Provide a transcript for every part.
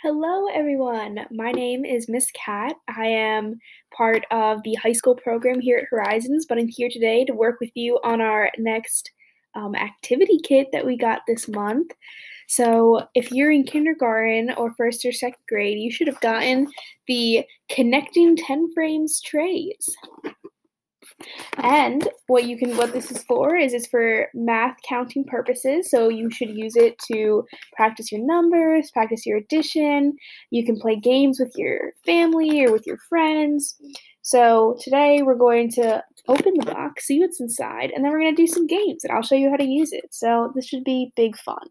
Hello, everyone. My name is Miss Cat. I am part of the high school program here at Horizons, but I'm here today to work with you on our next um, activity kit that we got this month. So, if you're in kindergarten or first or second grade, you should have gotten the Connecting 10 Frames trays. And what you can what this is for is it's for math counting purposes. So you should use it to practice your numbers, practice your addition. You can play games with your family or with your friends. So today we're going to open the box, see what's inside, and then we're going to do some games and I'll show you how to use it. So this should be big fun.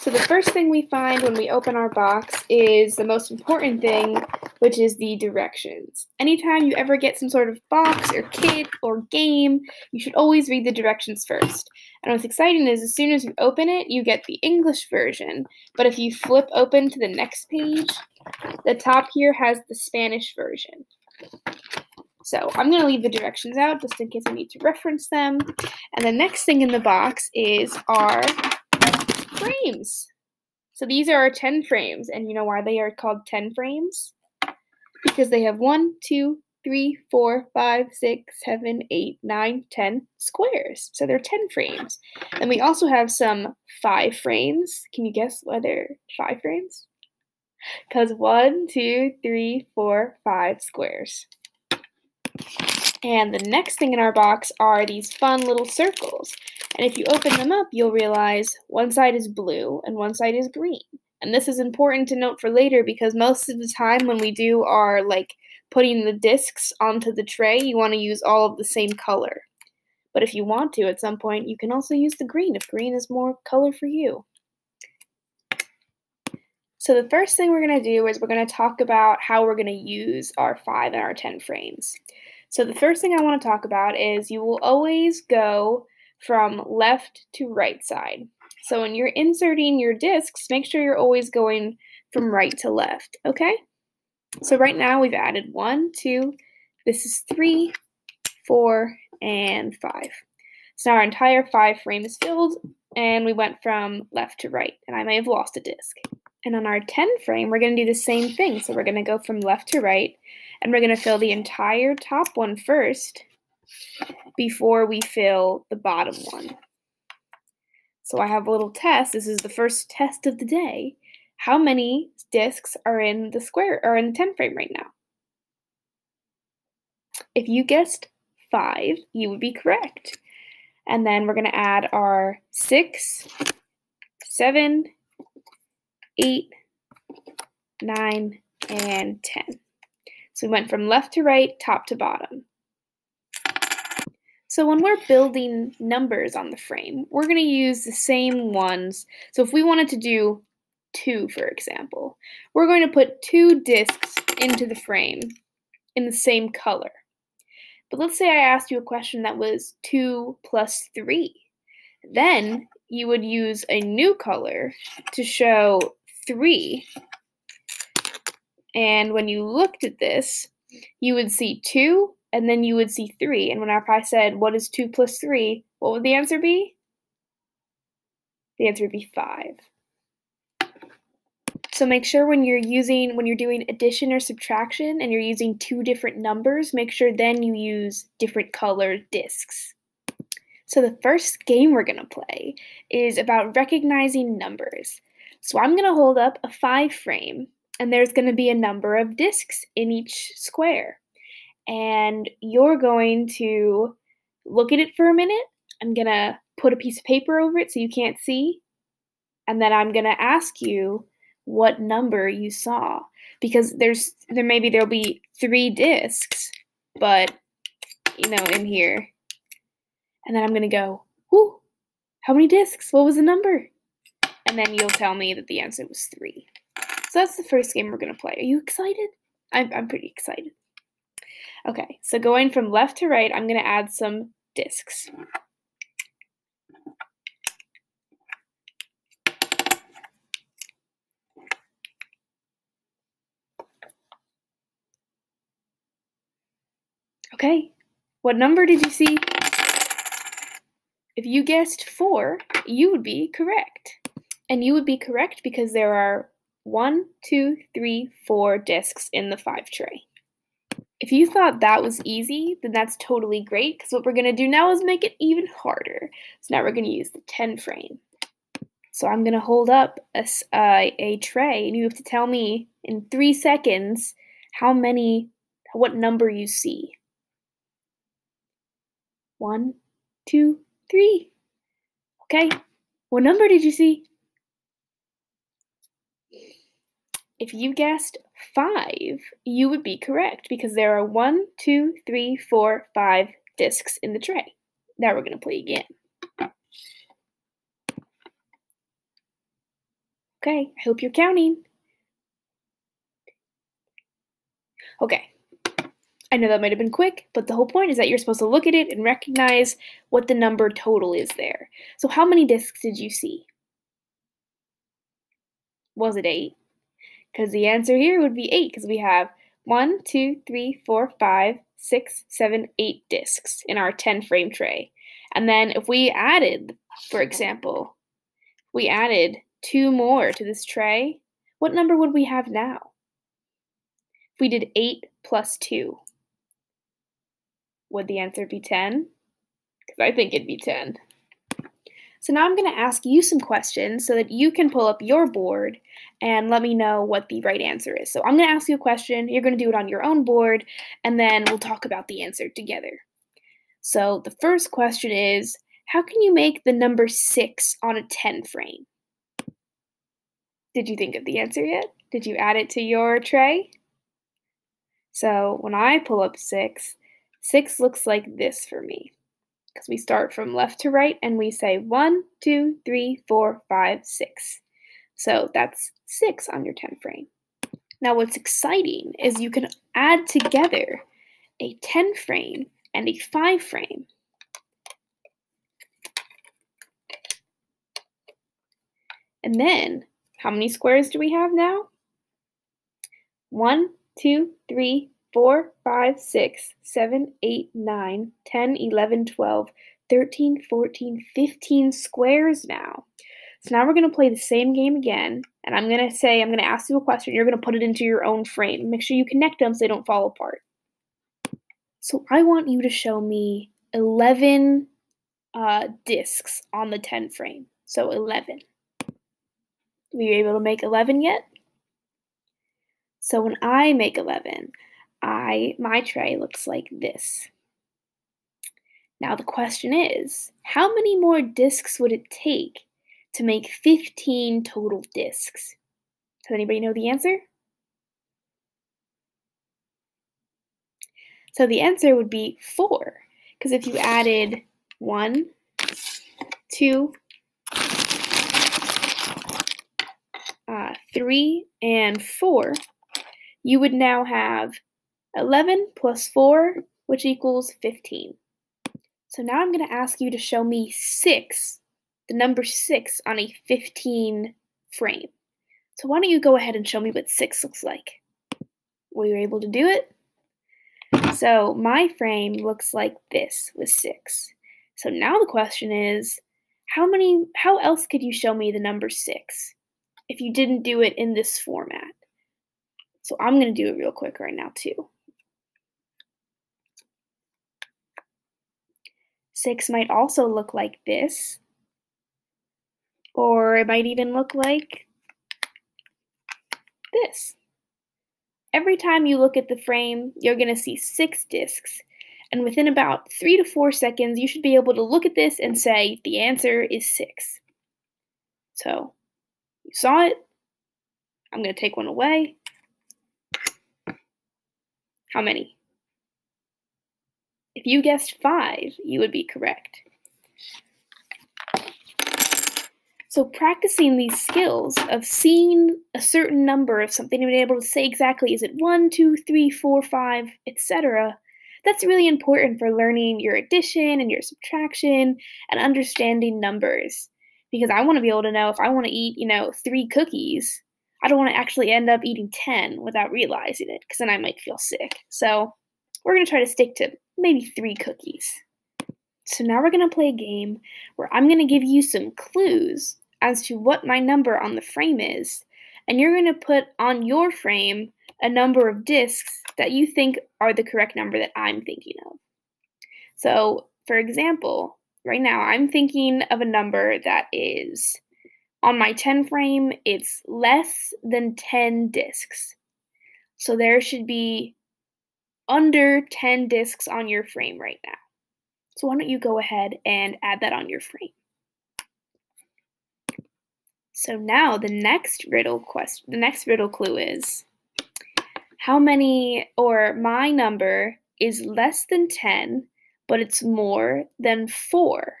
So the first thing we find when we open our box is the most important thing, which is the directions. Anytime you ever get some sort of box or kit or game, you should always read the directions first. And what's exciting is as soon as you open it, you get the English version. But if you flip open to the next page, the top here has the Spanish version. So I'm going to leave the directions out just in case I need to reference them. And the next thing in the box is our frames. So these are our 10 frames. And you know why they are called 10 frames? Because they have 1, 2, 3, 4, 5, 6, 7, 8, 9, 10 squares. So they're 10 frames. And we also have some 5 frames. Can you guess why they're 5 frames? Because 1, 2, 3, 4, 5 squares. And the next thing in our box are these fun little circles. And if you open them up, you'll realize one side is blue and one side is green. And this is important to note for later because most of the time when we do our like putting the discs onto the tray, you want to use all of the same color. But if you want to at some point, you can also use the green if green is more color for you. So the first thing we're going to do is we're going to talk about how we're going to use our 5 and our 10 frames. So the first thing I want to talk about is you will always go from left to right side. So when you're inserting your discs, make sure you're always going from right to left, okay? So right now we've added one, two, this is three, four, and five. So our entire five frame is filled, and we went from left to right, and I may have lost a disc. And on our 10 frame, we're going to do the same thing. So we're going to go from left to right, and we're going to fill the entire top one first, before we fill the bottom one. So I have a little test. This is the first test of the day. How many discs are in the square or in the 10 frame right now? If you guessed 5, you would be correct. And then we're going to add our 6, 7, 8, 9, and 10. So we went from left to right, top to bottom. So when we're building numbers on the frame, we're going to use the same ones. So if we wanted to do 2, for example, we're going to put two discs into the frame in the same color. But let's say I asked you a question that was 2 plus 3. Then you would use a new color to show 3. And when you looked at this, you would see 2 and then you would see 3. And when I said, what is 2 plus 3, what would the answer be? The answer would be 5. So make sure when you're using, when you're doing addition or subtraction and you're using two different numbers, make sure then you use different colored discs. So the first game we're going to play is about recognizing numbers. So I'm going to hold up a 5 frame and there's going to be a number of discs in each square and you're going to look at it for a minute. I'm going to put a piece of paper over it so you can't see. And then I'm going to ask you what number you saw because there's there maybe there'll be 3 discs, but you know, in here. And then I'm going to go, "Whoo! How many discs? What was the number?" And then you'll tell me that the answer was 3. So that's the first game we're going to play. Are you excited? I'm, I'm pretty excited. Okay, so going from left to right, I'm going to add some discs. Okay, what number did you see? If you guessed 4, you would be correct. And you would be correct because there are one, two, three, four discs in the five tray. If you thought that was easy, then that's totally great because what we're going to do now is make it even harder. So now we're going to use the 10 frame. So I'm going to hold up a, uh, a tray and you have to tell me in three seconds how many, what number you see. One, two, three. Okay, what number did you see? If you guessed five, you would be correct because there are one, two, three, four, five discs in the tray. Now we're going to play again. Okay, I hope you're counting. Okay, I know that might have been quick, but the whole point is that you're supposed to look at it and recognize what the number total is there. So, how many discs did you see? Was it eight? Because the answer here would be 8, because we have one, two, three, four, five, six, seven, eight discs in our 10 frame tray. And then if we added, for example, we added two more to this tray, what number would we have now? If we did 8 plus 2, would the answer be 10? Because I think it'd be 10. So now I'm going to ask you some questions so that you can pull up your board and let me know what the right answer is. So I'm going to ask you a question, you're going to do it on your own board, and then we'll talk about the answer together. So the first question is How can you make the number 6 on a 10 frame? Did you think of the answer yet? Did you add it to your tray? So when I pull up 6, 6 looks like this for me because we start from left to right and we say one, two, three, four, five, six. So that's six on your 10 frame. Now, what's exciting is you can add together a 10 frame and a 5 frame. And then, how many squares do we have now? One, two, three, 4, 5, 6, 7, 8, 9, 10, 11, 12, 13, 14, 15 squares now. So now we're going to play the same game again, and I'm going to say, I'm going to ask you a question. You're going to put it into your own frame. Make sure you connect them so they don't fall apart. So I want you to show me 11 uh, discs on the 10 frame. So 11. Were you able to make 11 yet? So when I make 11, I my tray looks like this. Now the question is, how many more discs would it take to make 15 total discs? Does anybody know the answer? So the answer would be 4, because if you added 1, 2, uh, 3, and 4, you would now have 11 plus 4, which equals 15. So now I'm going to ask you to show me 6, the number 6 on a 15 frame. So why don't you go ahead and show me what 6 looks like? Were you able to do it? So my frame looks like this with 6. So now the question is, how many how else could you show me the number 6 if you didn't do it in this format? So I'm going to do it real quick right now too. 6 might also look like this, or it might even look like this. Every time you look at the frame, you're going to see six discs, and within about three to four seconds, you should be able to look at this and say the answer is six. So, you saw it. I'm going to take one away. How many? If you guessed five, you would be correct. So practicing these skills of seeing a certain number of something and being able to say exactly is it one, two, three, four, five, etc. That's really important for learning your addition and your subtraction and understanding numbers. Because I want to be able to know if I want to eat, you know, three cookies, I don't want to actually end up eating 10 without realizing it because then I might feel sick. So we're going to try to stick to maybe three cookies. So now we're going to play a game where I'm going to give you some clues as to what my number on the frame is, and you're going to put on your frame a number of discs that you think are the correct number that I'm thinking of. So, for example, right now I'm thinking of a number that is on my 10 frame, it's less than 10 discs. So there should be under 10 discs on your frame right now. So why don't you go ahead and add that on your frame. So now the next riddle question, the next riddle clue is how many or my number is less than 10 but it's more than 4.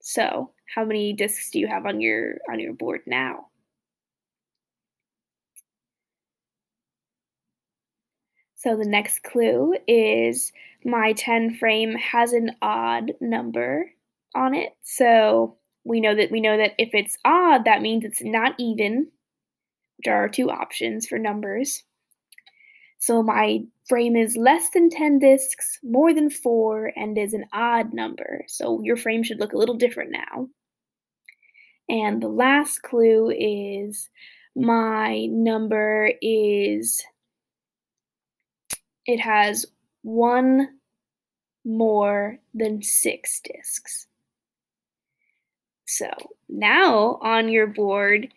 So, how many discs do you have on your on your board now? So the next clue is my 10 frame has an odd number on it. So we know that we know that if it's odd, that means it's not even, which are two options for numbers. So my frame is less than 10 discs, more than 4, and is an odd number. So your frame should look a little different now. And the last clue is my number is it has one more than six discs. So now on your board,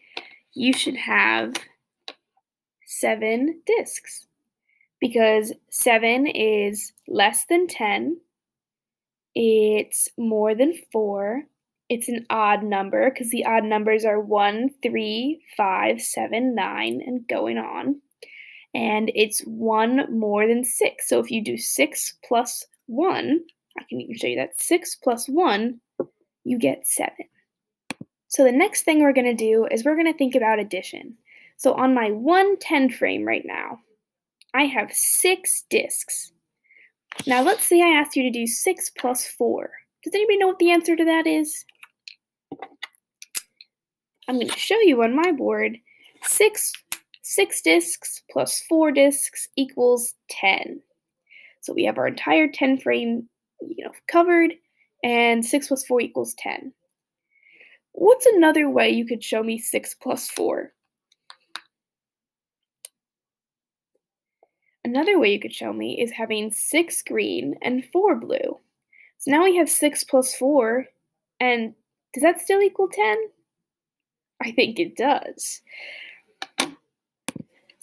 you should have seven discs because seven is less than 10, it's more than four, it's an odd number because the odd numbers are 1, 3, 5, 7, 9, and going on and it's one more than six. So if you do six plus one, I can even show you that six plus one, you get seven. So the next thing we're going to do is we're going to think about addition. So on my 110 frame right now, I have six discs. Now let's say I asked you to do six plus four. Does anybody know what the answer to that is? I'm going to show you on my board. Six Six discs plus four discs equals 10. So we have our entire 10 frame you know, covered, and 6 plus 4 equals 10. What's another way you could show me 6 plus 4? Another way you could show me is having 6 green and 4 blue. So now we have 6 plus 4, and does that still equal 10? I think it does.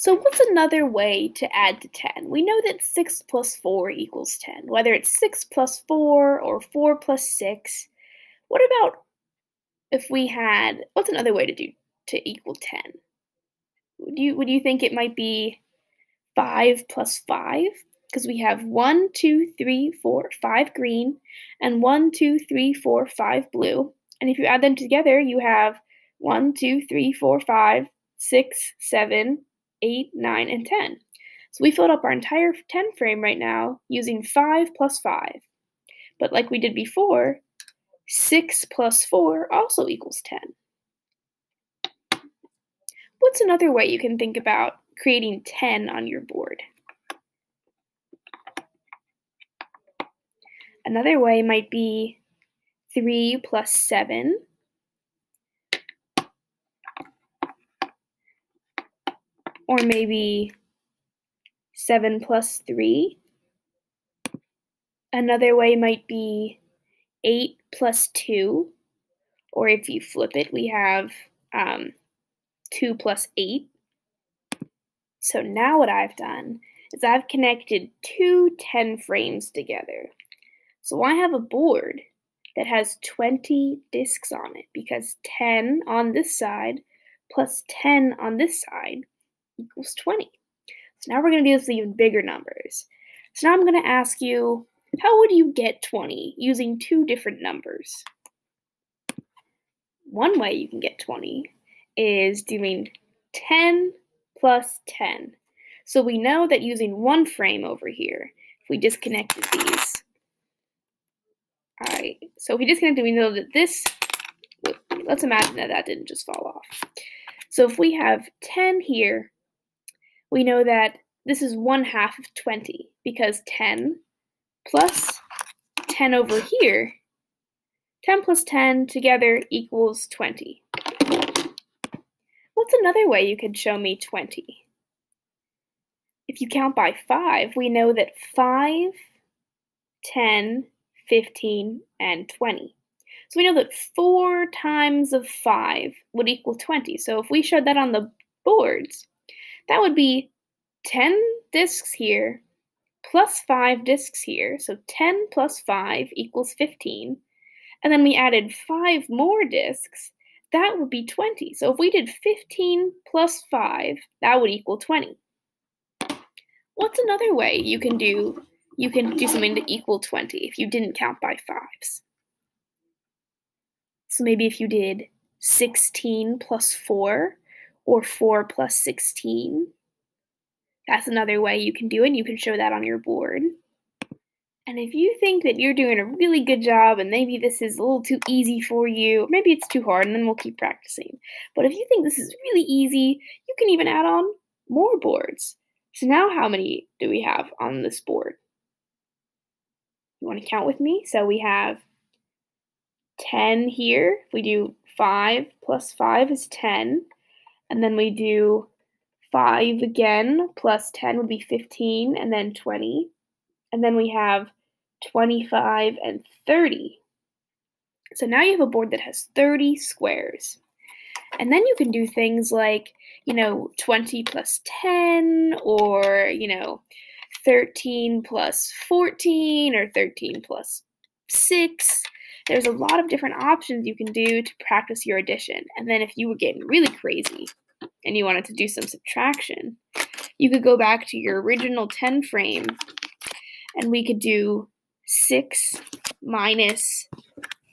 So what's another way to add to 10? We know that 6 plus 4 equals 10, whether it's 6 plus 4 or 4 plus 6. What about if we had, what's another way to do to equal 10? Would you, would you think it might be 5 plus 5? Because we have 1, 2, 3, 4, 5 green, and 1, 2, 3, 4, 5 blue. And if you add them together, you have 1, 2, 3, 4, 5, 6, 7, 8, 9, and 10. So we filled up our entire 10 frame right now using 5 plus 5. But like we did before, 6 plus 4 also equals 10. What's another way you can think about creating 10 on your board? Another way might be 3 plus 7 or maybe 7 plus 3. Another way might be 8 plus 2, or if you flip it, we have um, 2 plus 8. So now what I've done is I've connected two 10 frames together. So I have a board that has 20 discs on it because 10 on this side plus 10 on this side equals 20. So now we're going to do this with even bigger numbers. So now I'm going to ask you, how would you get 20 using two different numbers? One way you can get 20 is doing 10 plus 10. So we know that using one frame over here, if we disconnected these, alright, so if we disconnected, we know that this, let's imagine that that didn't just fall off. So if we have 10 here we know that this is 1 half of 20 because 10 plus 10 over here, 10 plus 10 together equals 20. What's another way you could show me 20? If you count by 5, we know that 5, 10, 15, and 20. So we know that 4 times of 5 would equal 20. So if we showed that on the boards, that would be 10 discs here plus 5 discs here. So 10 plus 5 equals 15. And then we added 5 more discs. That would be 20. So if we did 15 plus 5, that would equal 20. What's another way you can do you can do something to equal 20 if you didn't count by fives? So maybe if you did 16 plus 4 or 4 plus 16, that's another way you can do it. You can show that on your board. And if you think that you're doing a really good job and maybe this is a little too easy for you, maybe it's too hard and then we'll keep practicing. But if you think this is really easy, you can even add on more boards. So now how many do we have on this board? You want to count with me? So we have 10 here. We do 5 plus 5 is 10. And then we do 5 again, plus 10 would be 15, and then 20. And then we have 25 and 30. So now you have a board that has 30 squares. And then you can do things like, you know, 20 plus 10, or, you know, 13 plus 14, or 13 plus 6. There's a lot of different options you can do to practice your addition. And then if you were getting really crazy, and you wanted to do some subtraction, you could go back to your original 10 frame and we could do 6 minus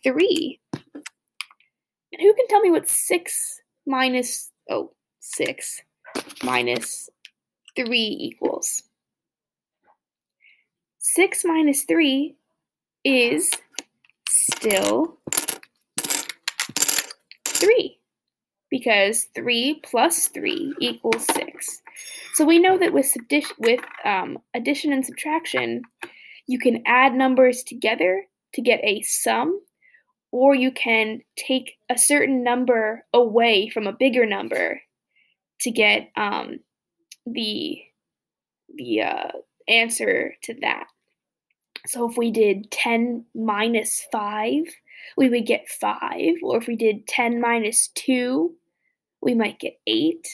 3. And who can tell me what 6 minus, oh, 6 minus 3 equals? 6 minus 3 is still 3 because 3 plus 3 equals 6. So we know that with, with um, addition and subtraction, you can add numbers together to get a sum, or you can take a certain number away from a bigger number to get um, the, the uh, answer to that. So if we did 10 minus 5, we would get 5. Or if we did 10 minus 2, we might get 8.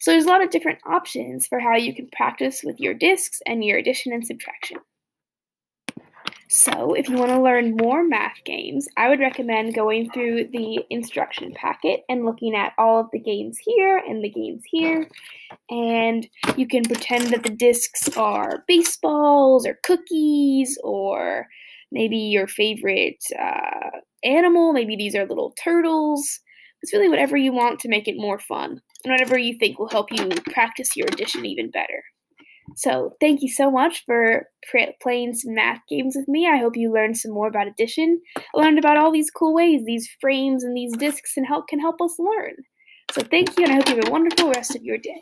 So there's a lot of different options for how you can practice with your discs and your addition and subtraction. So, if you want to learn more math games, I would recommend going through the instruction packet and looking at all of the games here and the games here. And you can pretend that the discs are baseballs or cookies or maybe your favorite uh, animal. Maybe these are little turtles. It's really whatever you want to make it more fun and whatever you think will help you practice your addition even better. So, thank you so much for playing some math games with me. I hope you learned some more about addition. I learned about all these cool ways these frames and these discs and help can help us learn. So, thank you, and I hope you have a wonderful rest of your day.